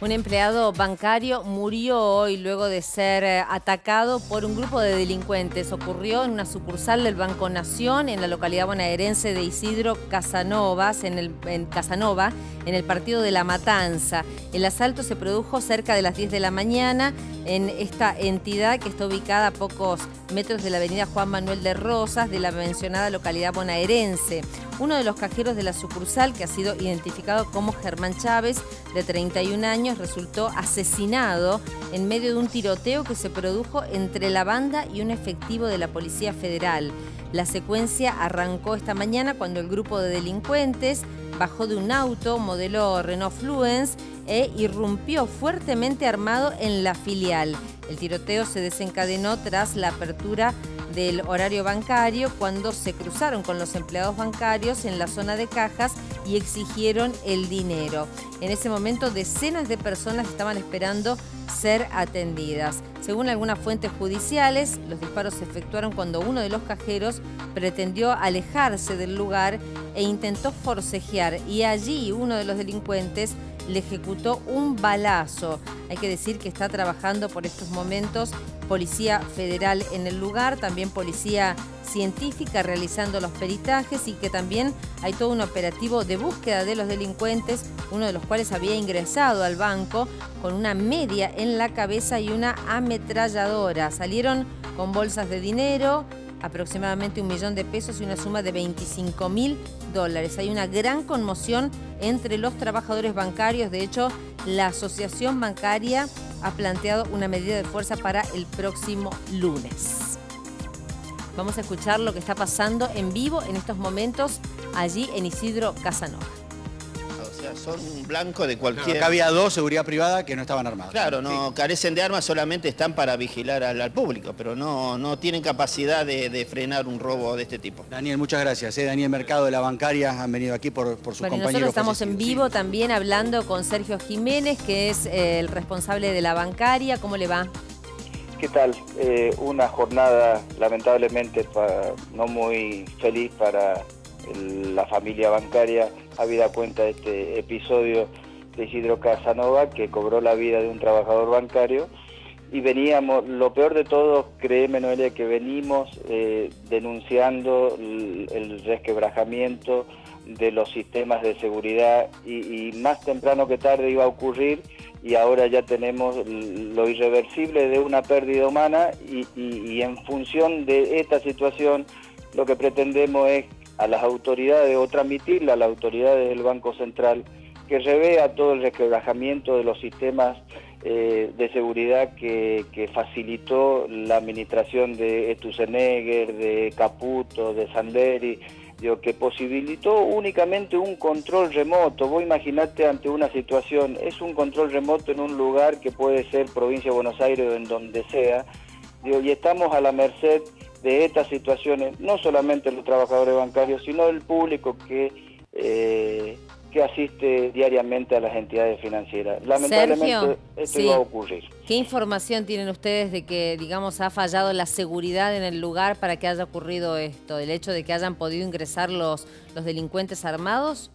Un empleado bancario murió hoy luego de ser eh, atacado por un grupo de delincuentes. Ocurrió en una sucursal del Banco Nación en la localidad bonaerense de Isidro Casanovas, en, el, Casanova, en el partido de La Matanza. El asalto se produjo cerca de las 10 de la mañana en esta entidad que está ubicada a pocos metros de la avenida Juan Manuel de Rosas de la mencionada localidad bonaerense. Uno de los cajeros de la sucursal, que ha sido identificado como Germán Chávez, de 31 años, resultó asesinado en medio de un tiroteo que se produjo entre la banda y un efectivo de la Policía Federal. La secuencia arrancó esta mañana cuando el grupo de delincuentes bajó de un auto modelo Renault Fluence e irrumpió fuertemente armado en la filial. El tiroteo se desencadenó tras la apertura del horario bancario cuando se cruzaron con los empleados bancarios en la zona de cajas y exigieron el dinero. En ese momento decenas de personas estaban esperando ser atendidas. Según algunas fuentes judiciales, los disparos se efectuaron cuando uno de los cajeros pretendió alejarse del lugar e intentó forcejear y allí uno de los delincuentes le ejecutó un balazo. Hay que decir que está trabajando por estos momentos Policía Federal en el lugar, también Policía Científica realizando los peritajes y que también hay todo un operativo de búsqueda de los delincuentes, uno de los cuales había ingresado al banco con una media en la cabeza y una ametralladora. Salieron con bolsas de dinero, aproximadamente un millón de pesos y una suma de 25 mil dólares. Hay una gran conmoción entre los trabajadores bancarios. De hecho, la Asociación Bancaria ha planteado una medida de fuerza para el próximo lunes. Vamos a escuchar lo que está pasando en vivo en estos momentos allí en Isidro Casanova son blanco de cualquier... acá había dos, seguridad privada, que no estaban armados. Claro, no carecen de armas, solamente están para vigilar al, público, pero no, no tienen capacidad de, frenar un robo de este tipo. Daniel, muchas gracias. ¿eh? Daniel Mercado de la Bancaria han venido aquí por, por su bueno, Nosotros estamos en vivo también hablando con Sergio Jiménez, que es eh, el responsable de la Bancaria. ¿Cómo le va? ¿Qué tal? Eh, una jornada lamentablemente no muy feliz para la familia bancaria habida cuenta de este episodio de Isidro Casanova que cobró la vida de un trabajador bancario. Y veníamos, lo peor de todo, créeme Noelia, que venimos eh, denunciando el, resquebrajamiento de los sistemas de seguridad y, más temprano que tarde iba a ocurrir y ahora ya tenemos lo irreversible de una pérdida humana y, y en función de esta situación lo que pretendemos es a las autoridades o transmitirle a las autoridades del Banco Central que revea todo el resquebrajamiento de los sistemas eh, de seguridad que, facilitó la administración de Estusenegger, de Caputo, de Sanderi, digo, que posibilitó únicamente un control remoto. Vos imaginate ante una situación, es un control remoto en un lugar que puede ser provincia de Buenos Aires o en donde sea, digo, y estamos a la merced de estas situaciones, no solamente los trabajadores bancarios, sino el público que, eh, que asiste diariamente a las entidades financieras. Lamentablemente esto iba a ocurrir. ¿Qué información tienen ustedes de que, digamos, ha fallado la seguridad en el lugar para que haya ocurrido esto? ¿El hecho de que hayan podido ingresar los, los delincuentes armados?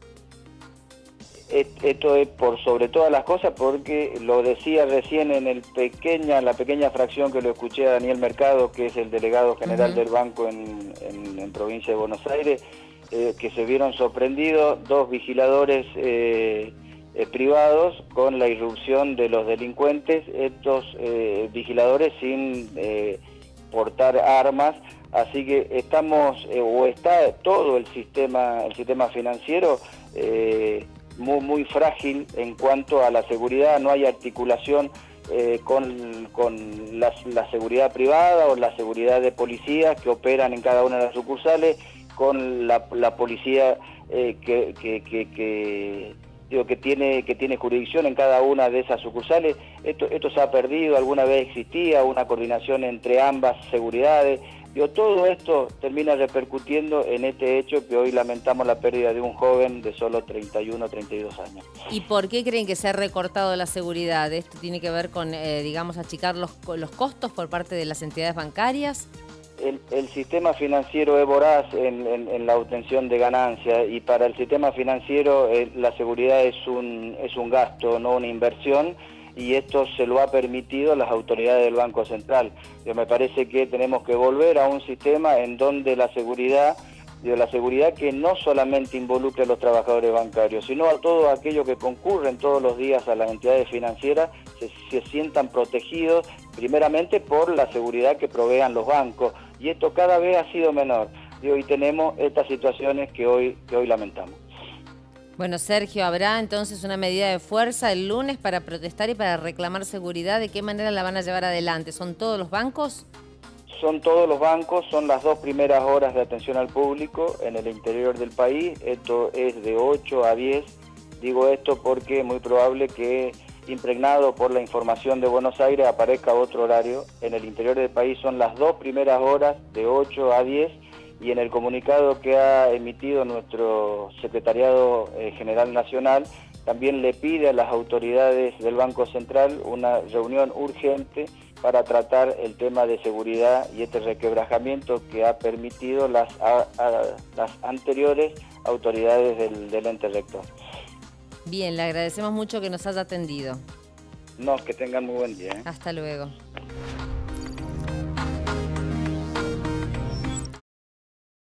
Esto es por sobre todas las cosas porque lo decía recién en el pequeña, la pequeña fracción que lo escuché a Daniel Mercado, que es el delegado general del banco en, provincia de Buenos Aires, eh, que se vieron sorprendidos dos vigiladores eh, eh, privados con la irrupción de los delincuentes, estos vigiladores sin portar armas, así que estamos, o está todo el sistema, el sistema financiero muy, muy frágil en cuanto a la seguridad, no hay articulación eh, con, con la, seguridad privada o la seguridad de policías que operan en cada una de las sucursales, con la, policía eh, que, que, que, digo, que, tiene, que tiene jurisdicción en cada una de esas sucursales. Esto, esto se ha perdido, alguna vez existía una coordinación entre ambas seguridades todo esto termina repercutiendo en este hecho que hoy lamentamos la pérdida de un joven de solo 31 o 32 años. ¿Y por qué creen que se ha recortado la seguridad? ¿Esto tiene que ver con, eh, digamos, achicar los, los costos por parte de las entidades bancarias? el, sistema financiero es voraz en, la obtención de ganancias y para el sistema financiero eh, la seguridad es un, es un gasto, no una inversión y esto se lo ha permitido las autoridades del Banco Central. Yo me parece que tenemos que volver a un sistema en donde la seguridad la seguridad que no solamente involucre a los trabajadores bancarios, sino a todos aquellos que concurren todos los días a las entidades financieras, se, se sientan protegidos primeramente por la seguridad que provean los bancos, y esto cada vez ha sido menor. Y hoy tenemos estas situaciones que hoy, que hoy lamentamos. Bueno, Sergio, ¿habrá entonces una medida de fuerza el lunes para protestar y para reclamar seguridad? ¿De qué manera la van a llevar adelante? ¿Son todos los bancos? Son todos los bancos, son las dos primeras horas de atención al público en el interior del país. Esto es de 8 a 10. Digo esto porque es muy probable que impregnado por la información de Buenos Aires aparezca otro horario. En el interior del país son las dos primeras horas de 8 a 10 y en el comunicado que ha emitido nuestro Secretariado eh, General Nacional también le pide a las autoridades del Banco Central una reunión urgente para tratar el tema de seguridad y este requebrajamiento que ha permitido las, las anteriores autoridades del, del ente rector. Bien, le agradecemos mucho que nos haya atendido. No, que tengan muy buen día. ¿eh? Hasta luego.